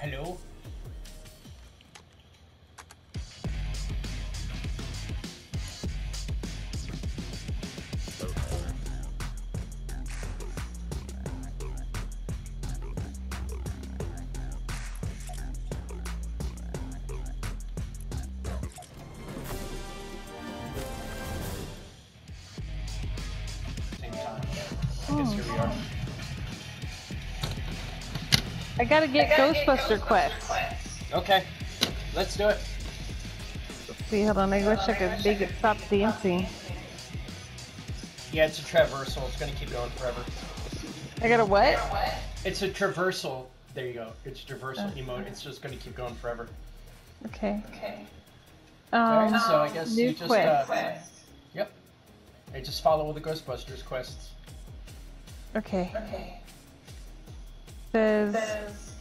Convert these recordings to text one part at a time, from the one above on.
Hello? I gotta get Ghostbuster quests. Okay, let's do it. See, hold on. I wish I could make it stop dancing. Yeah, it's a traversal. It's gonna keep going forever. I got a what? It's a traversal. There you go. It's a traversal Okay. emote. It's just gonna keep going forever. Okay. Okay. Um, so I guess new you just quest. uh, yep. I just follow all the Ghostbusters quests. Okay. Okay. Says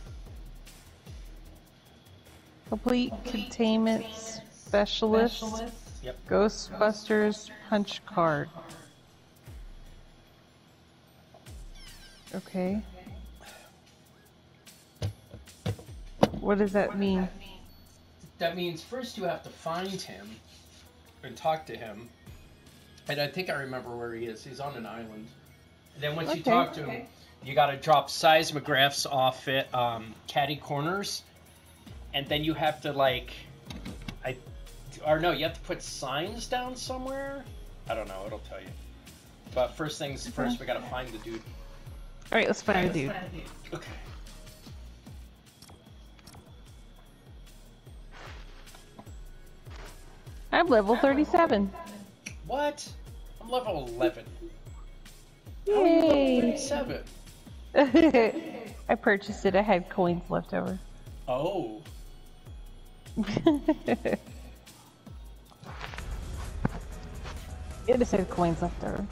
complete containment specialist. Yep. Ghostbusters punch card. Okay. What does that mean? That means first you have to find him and talk to him. And I think I remember where he is. He's on an island. And then once you Okay. talk to him, you got to drop seismographs off at um, Catty Corners, and then you have to like, I, or no, you have to put signs down somewhere. I don't know. It'll tell you. But first things first, we got to find the dude. All right, let's find a dude. Okay. I'm level 37. What? I'm level 11. How are you level Yay! 37? I purchased it. I had coins left over. Oh. it just had coins left over.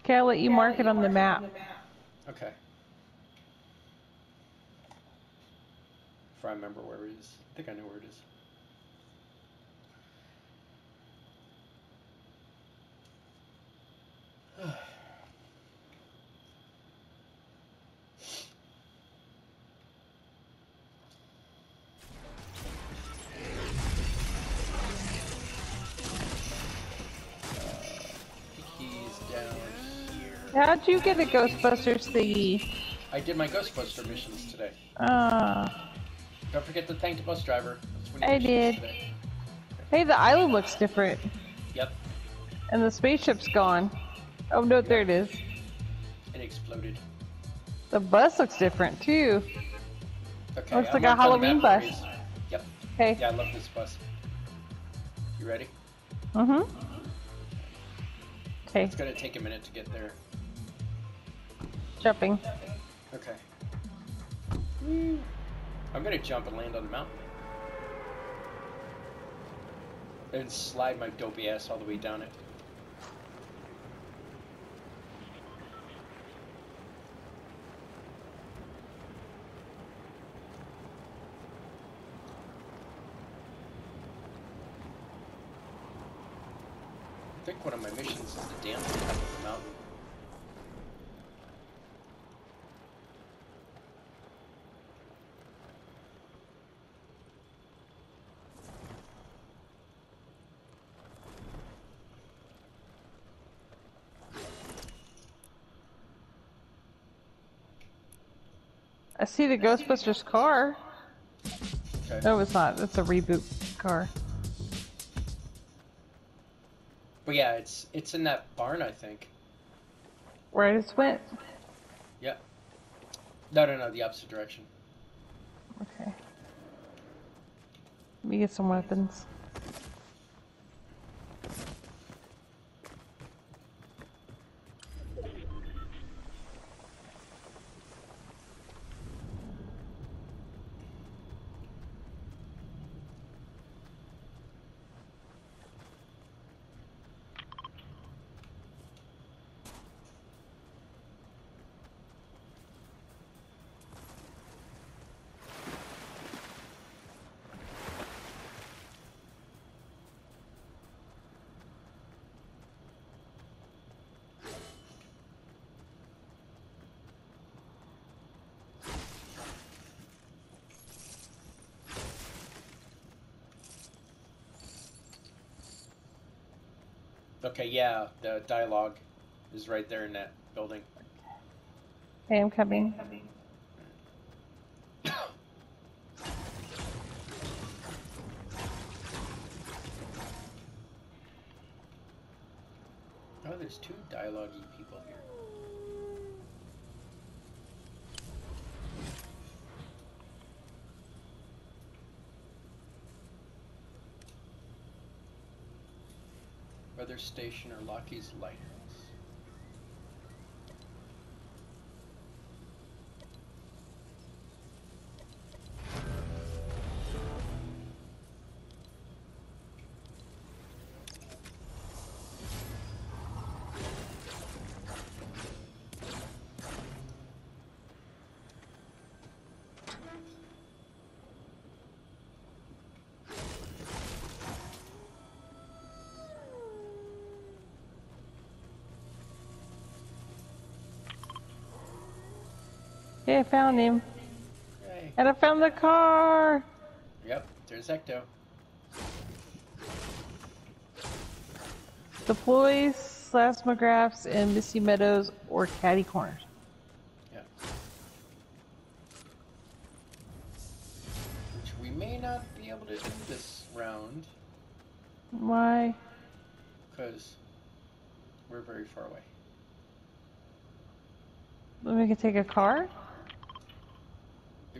Okay, I'll let you mark it on the map. Okay. If I remember where it is. I think I know where it is. He's down here. How'd you get a Ghostbusters thingy? I did my Ghostbuster missions today. Ah. Don't forget to thank the bus driver. I did. Today. Hey, the island looks different. Yep, And the spaceship's gone. Oh no, there it is. it exploded. The bus looks different too. Okay, Looks I like a marked on the Halloween bus. is. Yep. Okay. Yeah, I love this bus. You ready? Mm-hmm. Okay, It's gonna take a minute to get there. Jumping. Okay. I'm gonna jump and land on the mountain. And slide my dopey ass all the way down it. I think one of my missions is to dance on top of the mountain. I see the Ghostbusters car. Okay. No, it's not. It's a reboot car. But yeah, it's it's in that barn, I think. Where I just went. Yeah. No, no, no, the opposite direction. Okay. Let me get some weapons. Okay, yeah, the dialogue is right there in that building. Hey, I'm coming. Oh, there's two dialogue people here. Weather station or Lockie's lighthouse. Yeah, I found him. Yay. And I found the car! Yep, there's Ecto. Deploy seismographs in Misty Meadows or Catty Corners. Yeah. Which we may not be able to do this round Why? because we're very far away. Then we could take a car?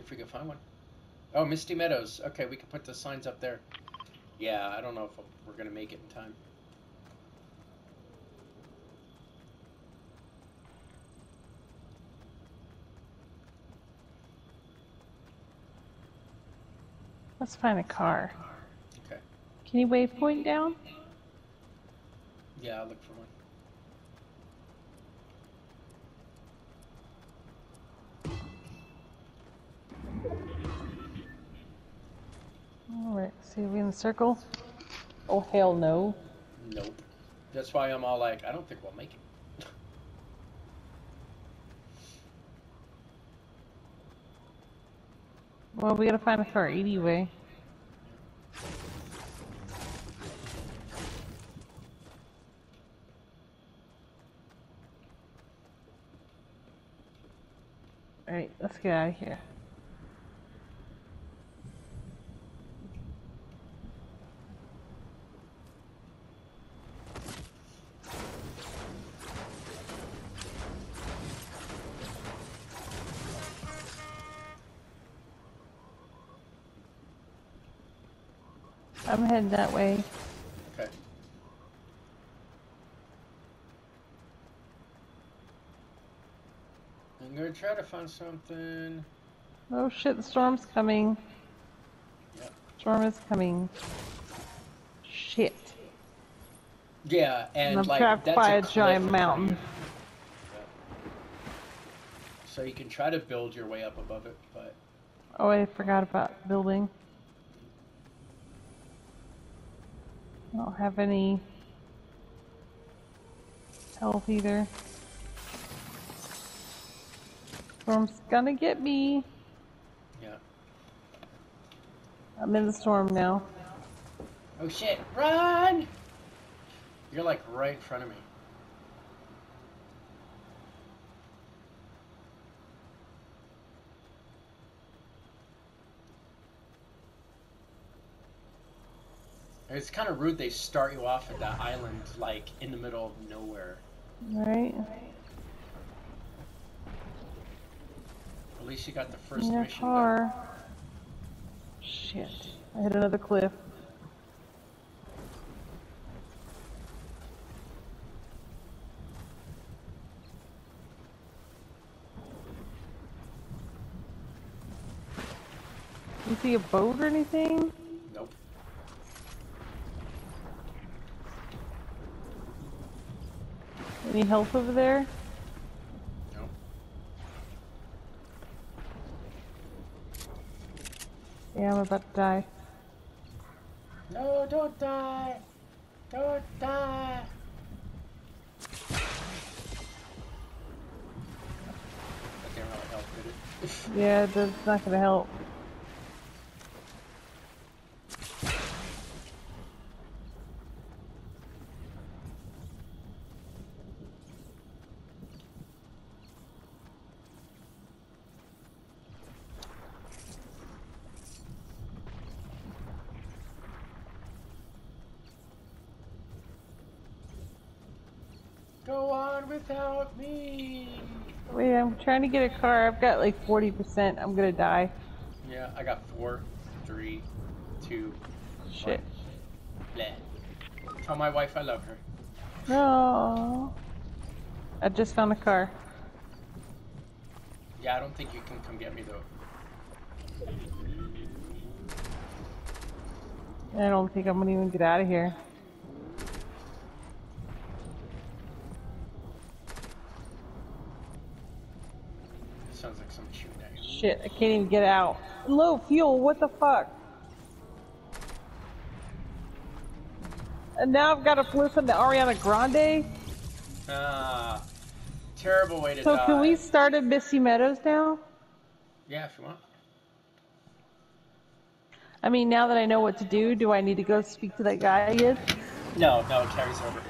If we can find one. Oh, Misty Meadows. Okay, we can put the signs up there. Yeah, I don't know if we're gonna make it in time. Let's find a car. Okay. Can you waypoint down? Yeah, I'll look for one. Circle? Oh hell no. Nope. That's why I'm all like, I don't think we'll make it. Well, we gotta find a car anyway. Alright, let's get out of here. I'm heading that way. Okay. I'm gonna try to find something. Oh shit, the storm's coming. Yep. Storm is coming. Shit. Yeah, and I'm like trapped that's by a a giant in mountain. Yep. So you can try to build your way up above it, but Oh, I forgot about building. I don't have any health either. Storm's gonna get me. yeah. I'm in the storm now. Oh shit! Run! You're like right in front of me. It's kind of rude they start you off at that island, like in the middle of nowhere. Right? At least you got the first In mission. car. Shit. I hit another cliff. You see a boat or anything? Nope. Any help over there? Nope. Yeah, I'm about to die. No, don't die! Don't die! That didn't really help, did it? Yeah, that's not gonna help. Without me. Wait, I'm trying to get a car. I've got like 40%. I'm gonna die. Yeah, I got four, three, two, Shit. bleh. Tell my wife I love her. No. I just found a car. Yeah, I don't think you can come get me though. I don't think I'm gonna even get out of here. Sounds like someone shooting at you. Shit, I can't even get out. Low fuel, what the fuck? And now I've got to listen to Ariana Grande. Ah, terrible way to So die. can we start at Missy Meadows now? Yeah, if you want. I mean, now that I know what to do, do I need to go speak to that guy again? No, no, it carries over.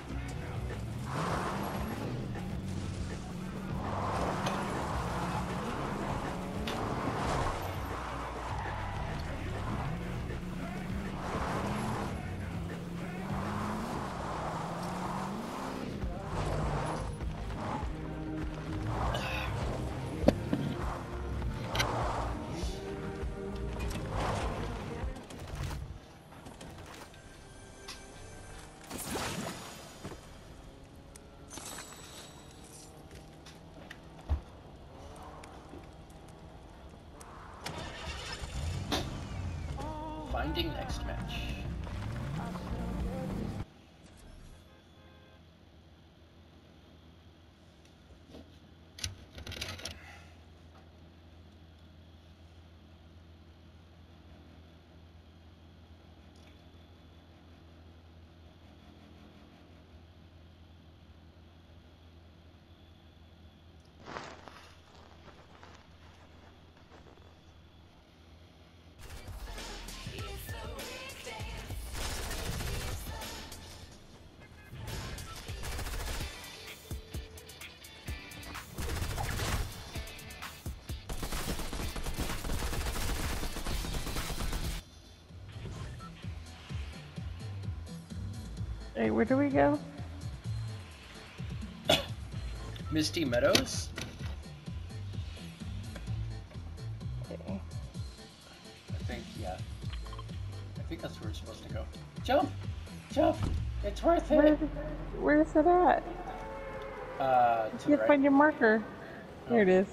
Hey, where do we go? Misty Meadows? Okay. I think, yeah. I think that's where we're supposed to go. Jump! Jump! It's worth Where, it! where is it at? Uh, You can't right. find your marker. Here it is.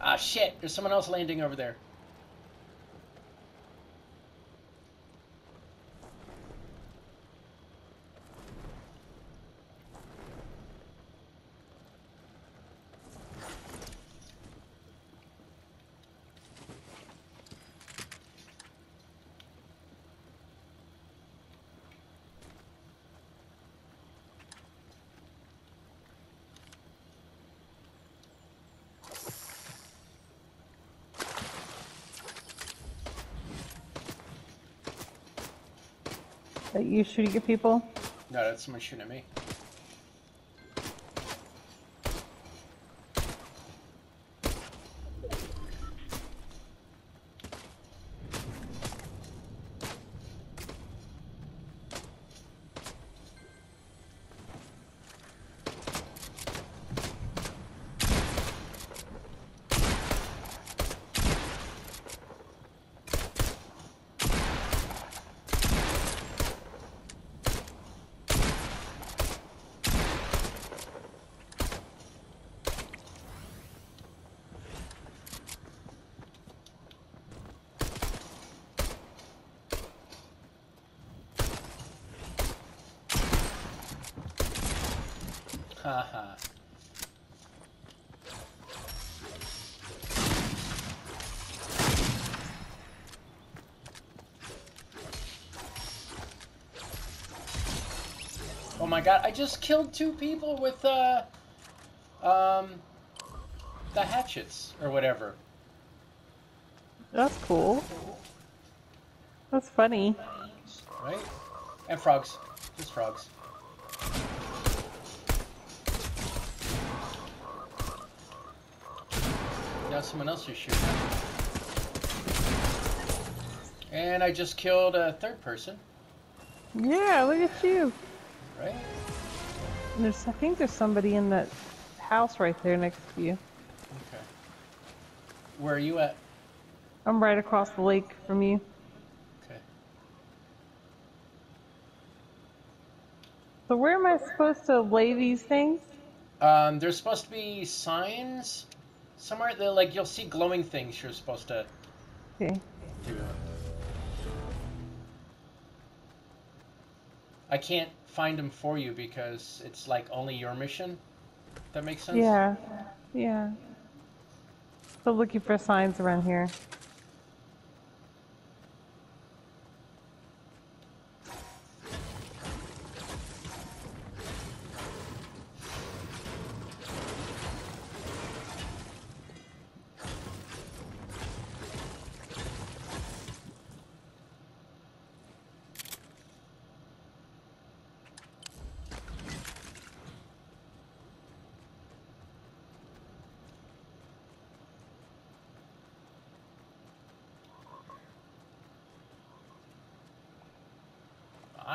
Ah, shit! There's someone else landing over there. That you shooting at people? No, that's someone shooting at me. Oh my god, I just killed two people with, uh, um, the hatchets or whatever. That's cool. That's funny. Right? And frogs. Just frogs. Now someone else is shooting. And I just killed a third person, Yeah, look at you. Right? There's, I think there's somebody in that house right there next to you. Okay. Where are you at? I'm right across the lake from you. Okay. So where am I supposed to lay these things? Um, there's supposed to be signs somewhere that, like, you'll see glowing things you're supposed to Okay. do. I can't find them for you because it's like only your mission. That makes sense? Yeah. Yeah. So looking for signs around here.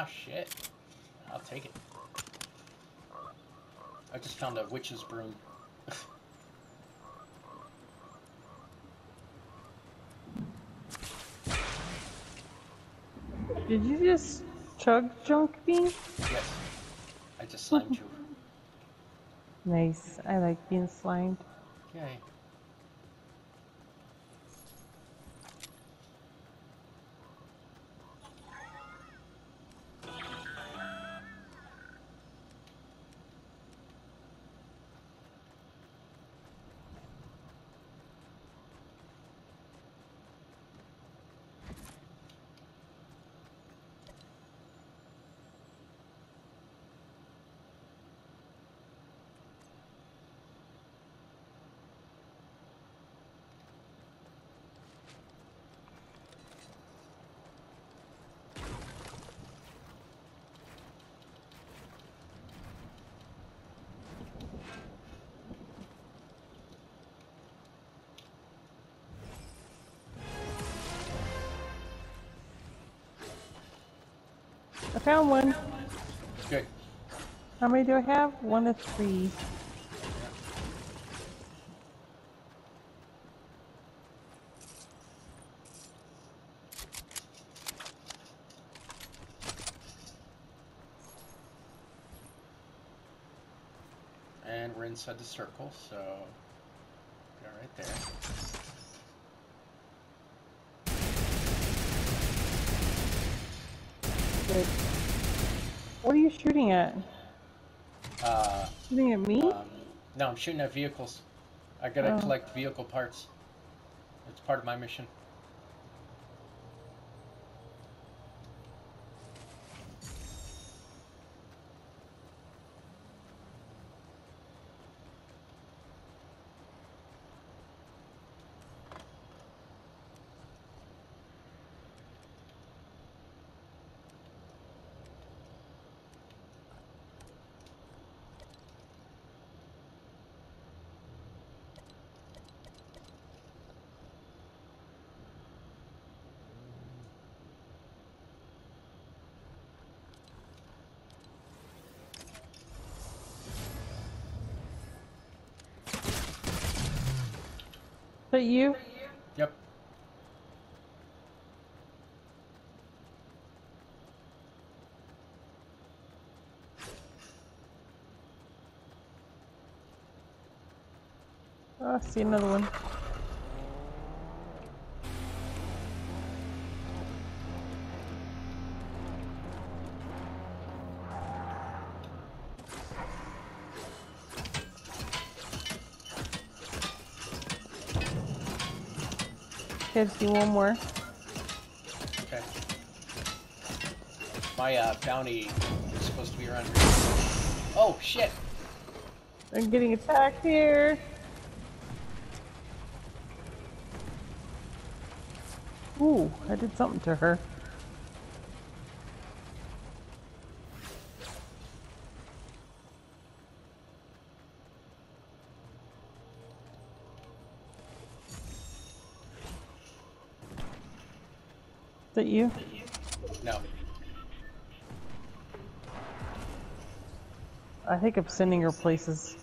Ah, shit. I'll take it. I just found a witch's broom. Did you just chug junk me? yes. I just slimed you. Nice. I like being slimed. Yay. Found one. Good. How many do I have? One to three. And we're inside the circle, so go right there. Good. What are you shooting at? Uh, Shooting at me? um, no, I'm shooting at vehicles. I gotta Oh. collect vehicle parts. It's part of my mission. That you? Yep. Oh, I see another one. kids do one more. Okay. My uh, bounty is supposed to be around here. Oh, shit! I'm getting attacked here! Ooh, I did something to her. That you? No. I think I'm sending her places.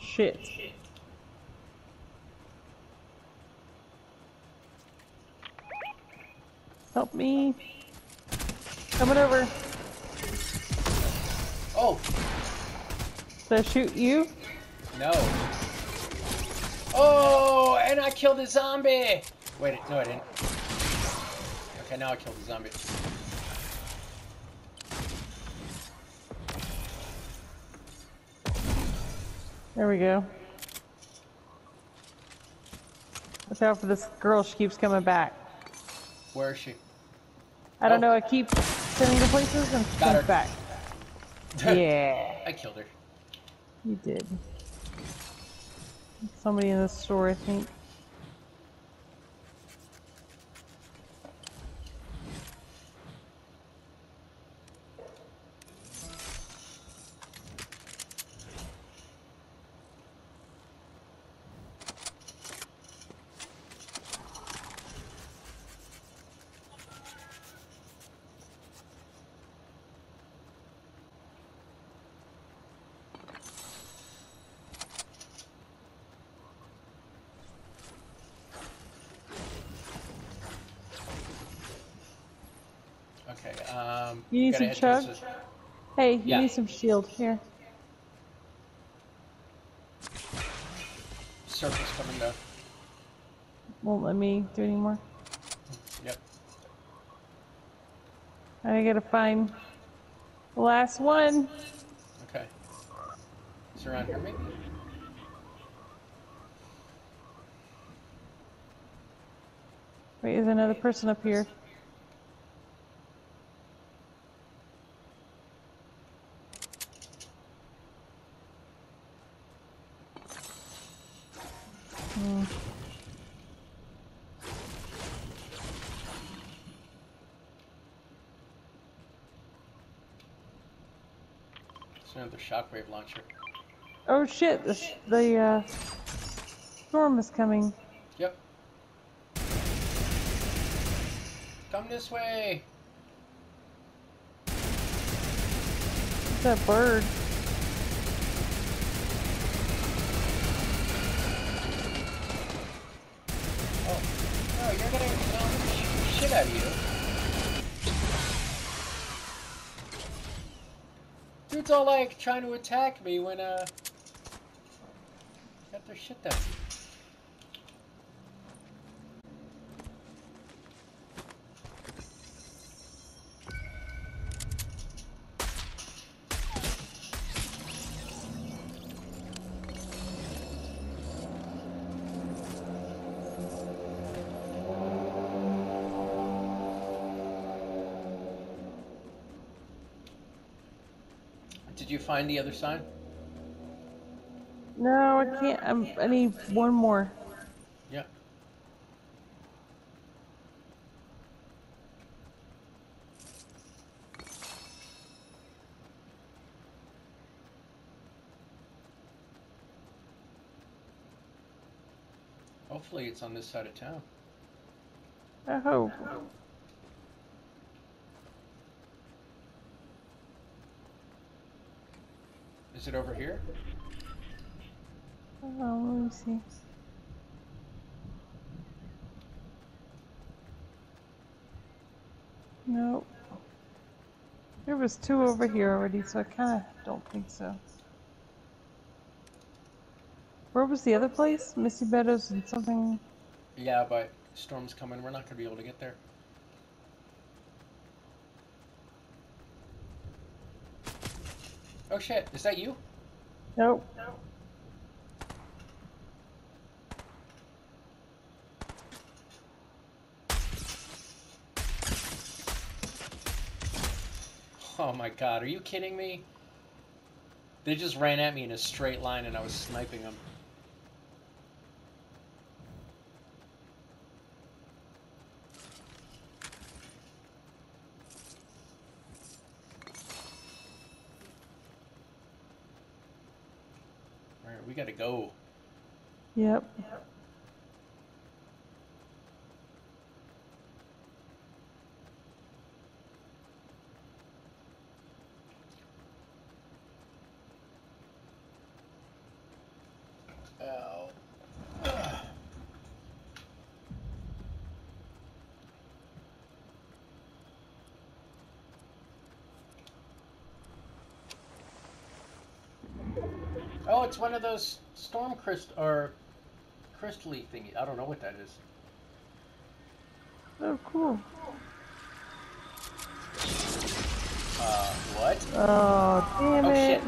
Shit. Help me. Coming over. Oh, Did I shoot you? No. Oh, and I killed a zombie. Wait, no, I didn't. Okay, now I killed the zombie. There we go. Watch out for this girl, she keeps coming back. Where is she? I don't Oh. know, I keep sending her places and she Got comes her. back. Yeah, I killed her. you did. Somebody in the store, I think. Okay, um. You need gotta some chug? Hey, you Yeah. need some shield. Here. Circle's coming down. Won't let me do anymore. Yep. I gotta find the last one. Okay. Is it around here, maybe? Wait, is another person up here? Hmm. It's another shockwave launcher. Oh shit, the, sh- the uh, storm is coming. Yep. Come this way. It's that bird. Oh. No, you're gonna um, shoot the shit out of you. Dude's all like trying to attack me when uh got their shit done. Find the other sign? No, I can't. I'm, I need one more. Yeah. Hopefully it's on this side of town. I hope. It over here? Oh, let see. Nope. There was two over here already, so I kind of don't think so. Where was the other place? Missy Meadows and something. Yeah, but storm's coming. We're not gonna be able to get there. Oh shit! Is that you? Nope. Oh my god! Are you kidding me? They just ran at me in a straight line and I was sniping them. Gotta go. Yep. Ow. It's one of those storm crystal or crystally thingy. I don't know what that is. Oh, cool. Uh, what? Oh, damn Oh, it. shit.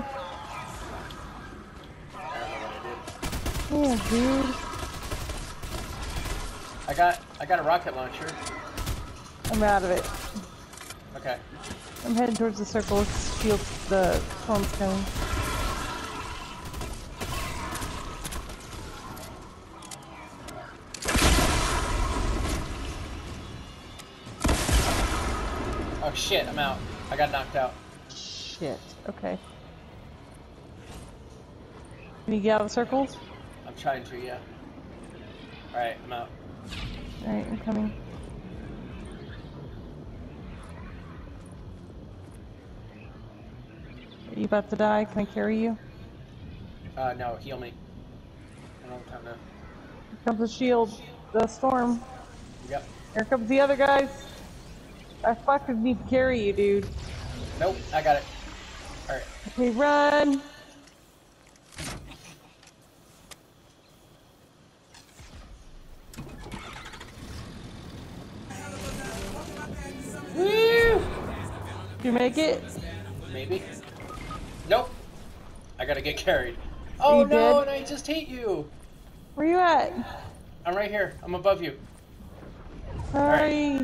I don't know what I did. Yeah, dude. I got I got a rocket launcher. I'm out of it. Okay. I'm heading towards the circle. Shield the storm's coming. Shit, I'm out. I got knocked out. Shit. Okay. Can you get out of the circle? I'm trying to, yeah. Alright, I'm out. Alright, I'm coming. Are you about to die? Can I carry you? Uh, no, heal me. I don't have time to. Here comes the shield. The storm. Yep. Here comes the other guys. I fucking need to carry you, dude. Nope, I got it. Alright. Okay, run. Woo! Did you make it? Maybe. Nope. I gotta get carried. Oh You no, did? and I just hit you. Where you at? I'm right here. I'm above you. Sorry.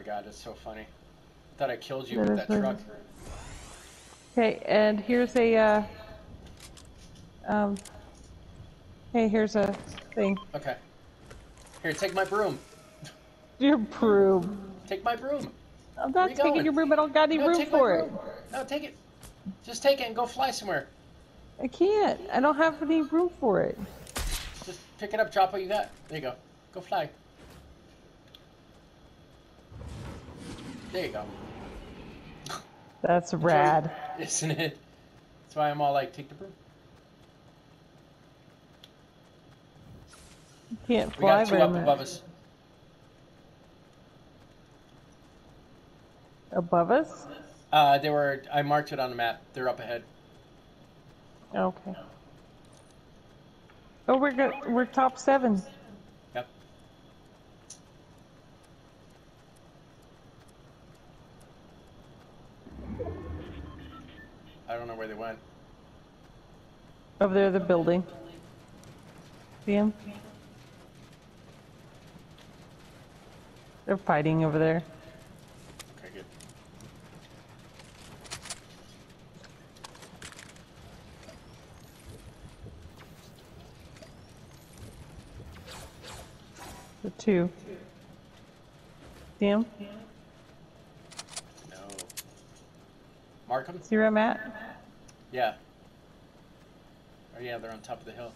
My god, that's so funny. I thought I killed you That with that funny. truck. Okay, and here's a, uh, um, hey, here's a thing. Okay. Here, take my broom. Your broom. Take my broom. I'm not you taking going? your broom. I don't got any No, room for it. No, take it. Just take it and go fly somewhere. I can't. I don't have any room for it. Just pick it up, drop what you got. There you go. Go fly. There you go. That's rad. Isn't it? That's why I'm all like, take the broom. Can't We fly got two up much. above us. Above us? Uh, they were. I marked it on the map. They're up ahead. Okay. Oh, we're good. We're top seven. Yep. I don't know where they went. Over there, the building. See him? They're fighting over there. Okay, good. The two. See him? No. Mark them? See where I'm at? Yeah. Oh yeah, they're on top of the hill.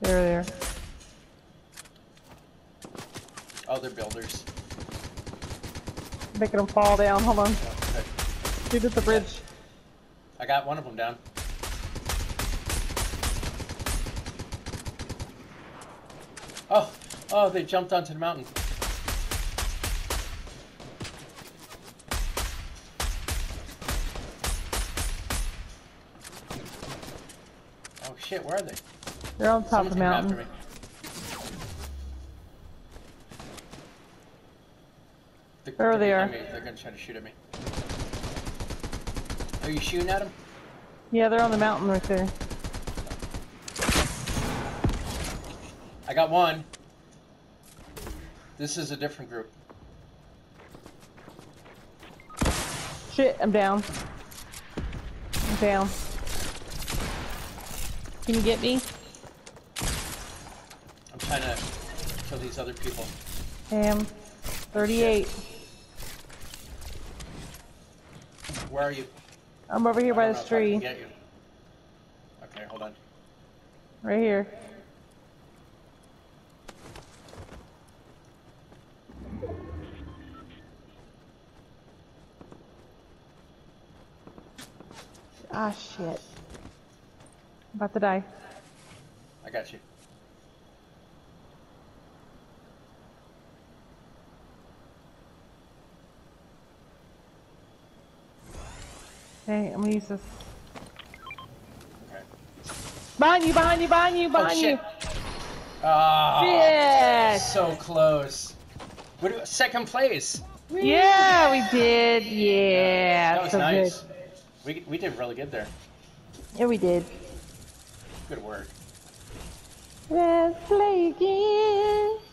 There, there. Oh, they're builders. Making them fall down. Hold on. Oh, okay. Shoot at the bridge. I got one of them down. Oh, oh, they jumped onto the mountain. Shit, where are they? They're on top Someone's of the mountain. They're- There they're are. me. They're gonna try to shoot at me. Are you shooting at them? Yeah, they're on the mountain right there. I got one. This is a different group. Shit, I'm down. I'm down. Can you get me? I'm trying to kill these other people. Damn. 38. Where are you? I'm over here I by this know if I can tree. Get you. Okay, hold on. Right here. Ah, shit. About to die. I got you. Okay, I'm gonna use this. Okay. Behind you, behind you, behind you, Oh behind shit! you! Ah, Shit! so close. What? do- Second place. Yeah, we did. Yeah, that was so nice. good. We we did really good there. Yeah, we did. Good work. Let's play again.